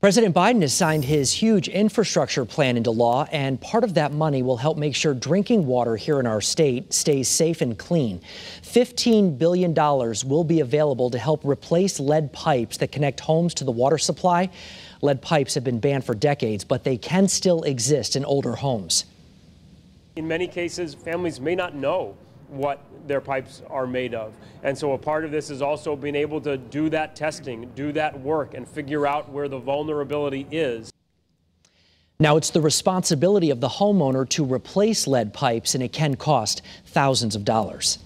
President Biden has signed his huge infrastructure plan into law, and part of that money will help make sure drinking water here in our state stays safe and clean. $15 billion will be available to help replace lead pipes that connect homes to the water supply. Lead pipes have been banned for decades, but they can still exist in older homes. In many cases, families may not know what their pipes are made of. And so a part of this is also being able to do that testing, do that work, and figure out where the vulnerability is. Now, it's the responsibility of the homeowner to replace lead pipes, and it can cost thousands of dollars.